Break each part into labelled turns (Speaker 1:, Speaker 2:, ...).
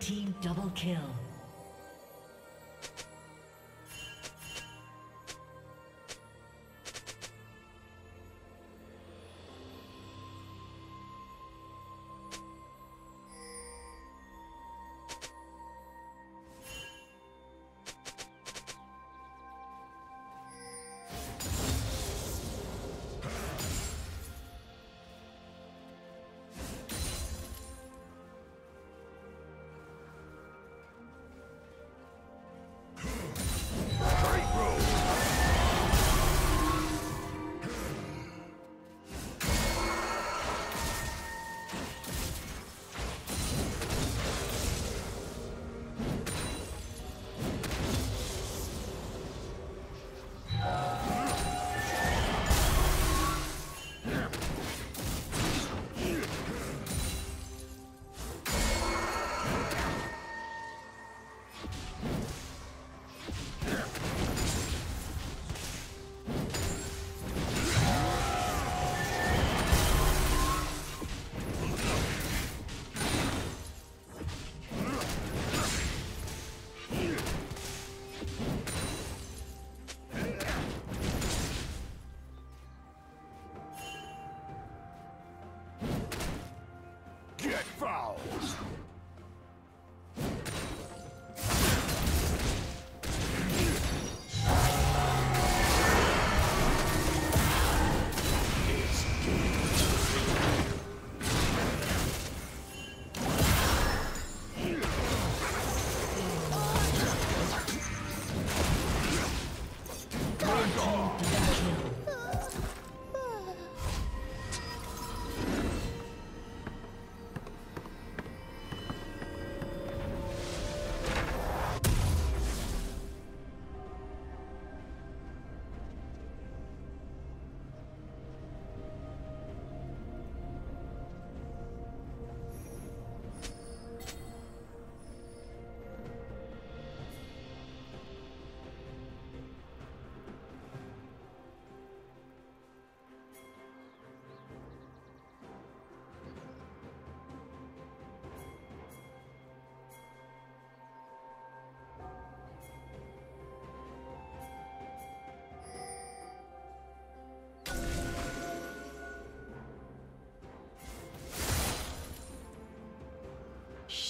Speaker 1: Team double kill.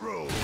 Speaker 2: Watch it!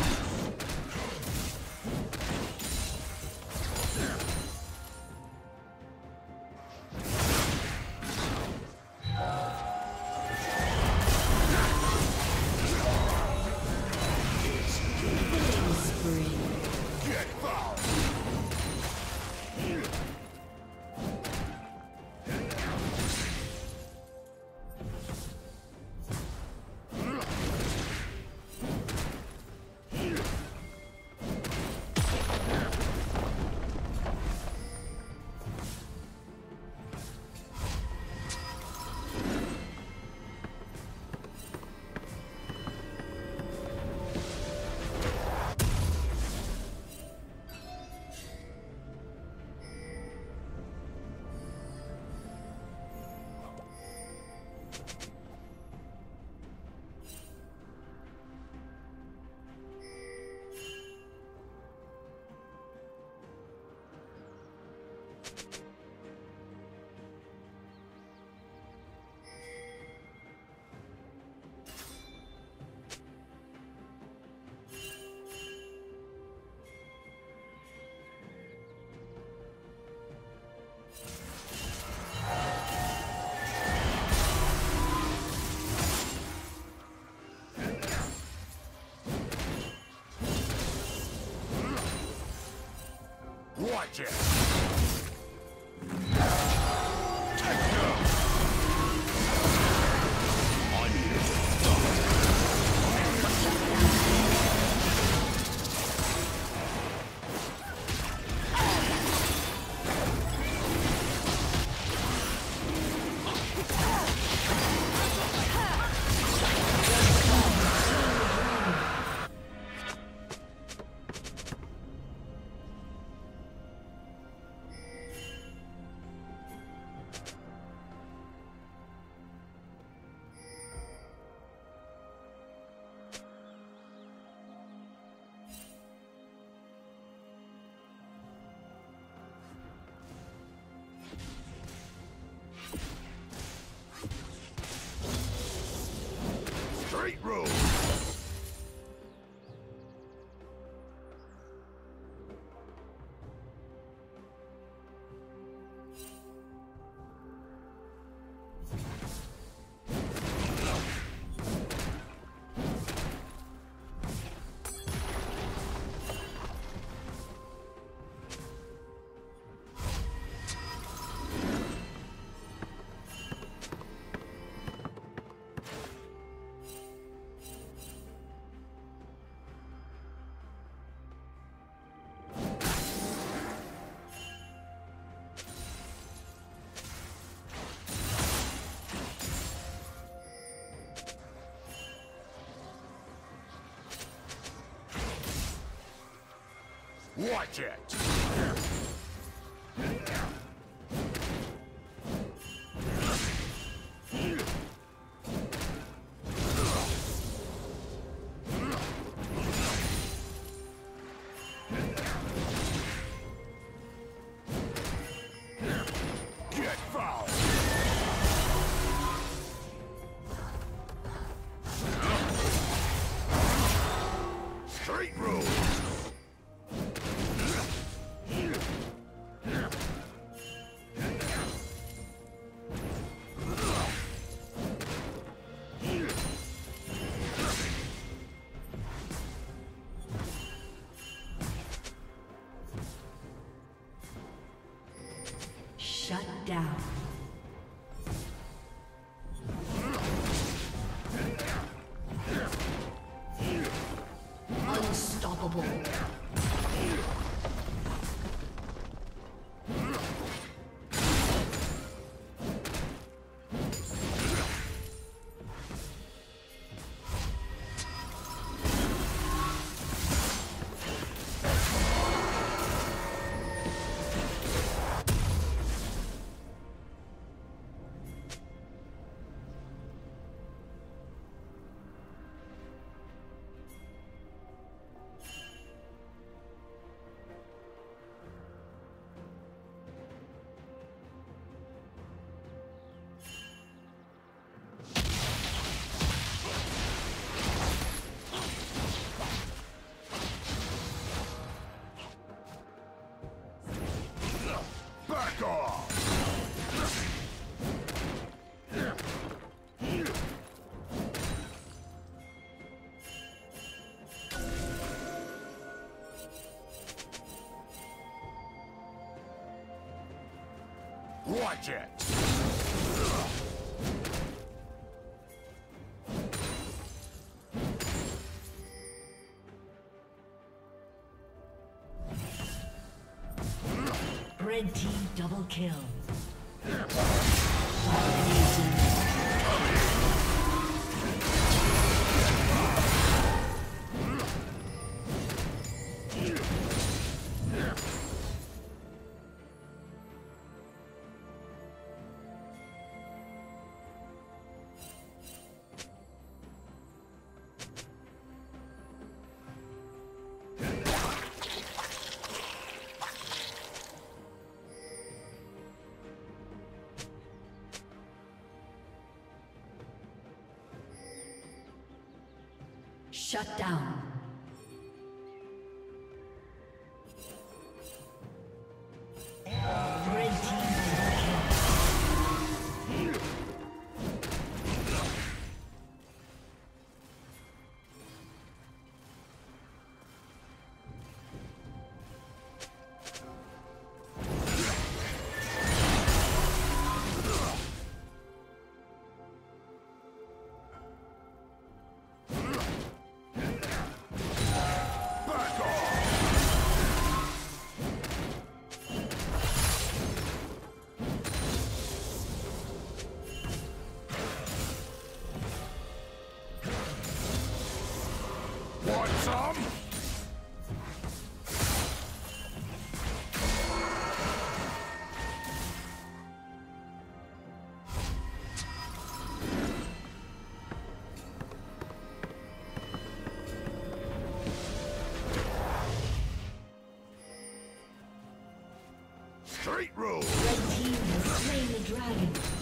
Speaker 2: Take Street Watch it!
Speaker 1: Down.
Speaker 2: Watch it!
Speaker 1: Red team double kill. Shut down.
Speaker 2: Street rules!
Speaker 1: Red team has slain the dragon.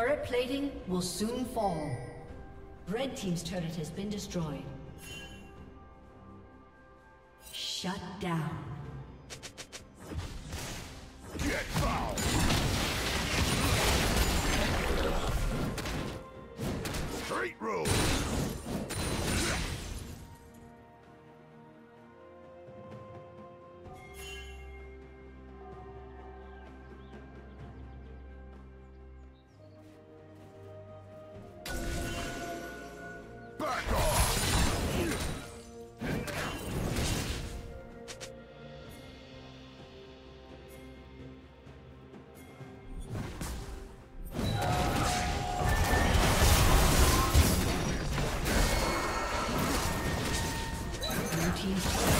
Speaker 1: Turret plating will soon fall. Red Team's turret has been destroyed. Shut down.
Speaker 2: Get foul! Straight rules!
Speaker 1: Team's turret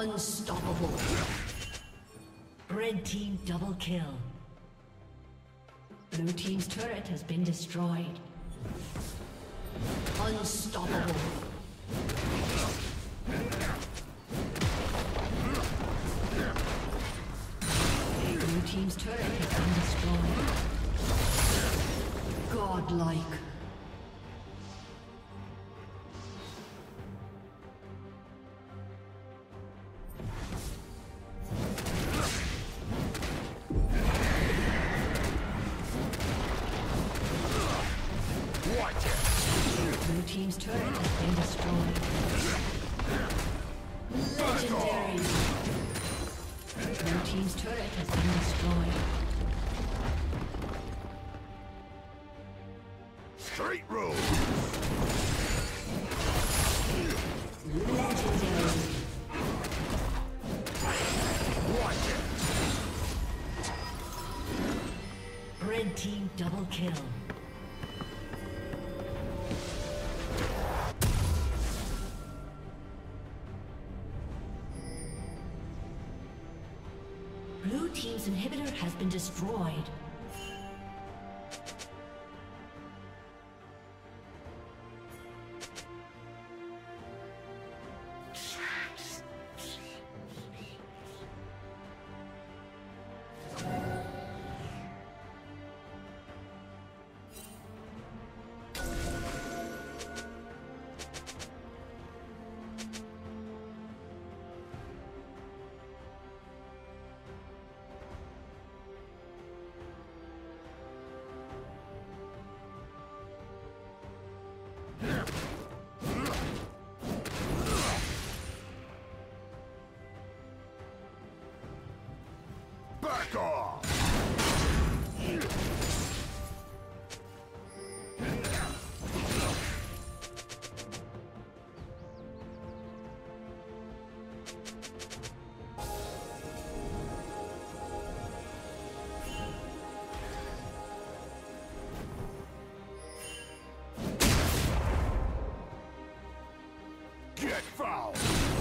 Speaker 1: Unstoppable. Red team double kill. Blue team's turret has been destroyed. Unstoppable. Blue team's turret has been destroyed. Godlike.
Speaker 2: Straight road!
Speaker 1: Legendary.
Speaker 2: Watch it!
Speaker 1: Red team double kill. Blue team's inhibitor has been destroyed.
Speaker 2: Get foul!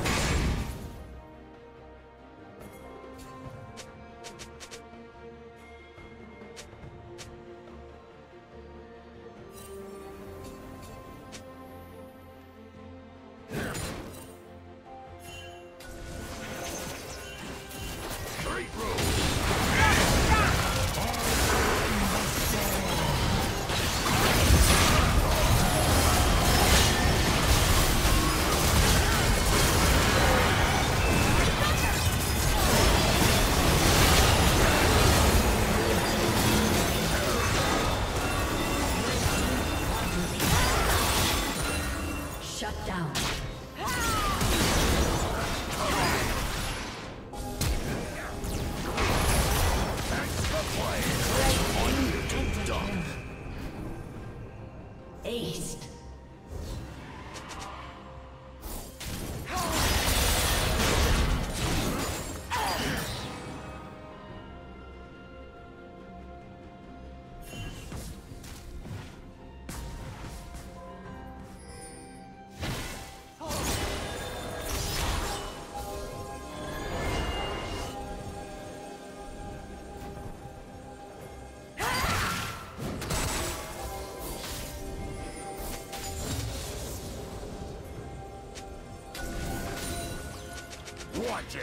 Speaker 2: Watch